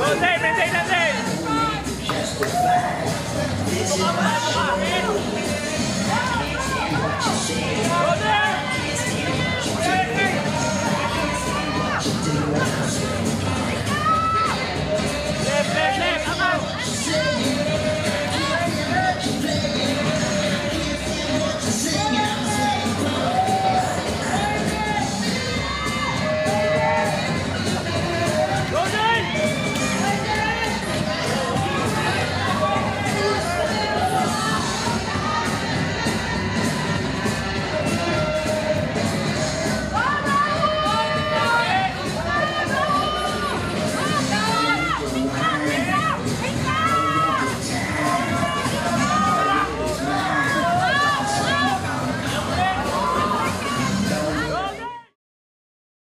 Just a